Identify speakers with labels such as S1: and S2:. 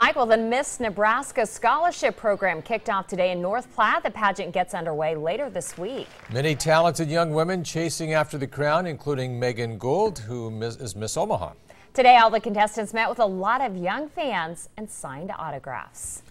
S1: Michael, the Miss Nebraska Scholarship Program kicked off today in North Platte. The pageant gets underway later this week.
S2: Many talented young women chasing after the crown, including Megan Gould, who is Miss Omaha.
S1: Today, all the contestants met with a lot of young fans and signed autographs.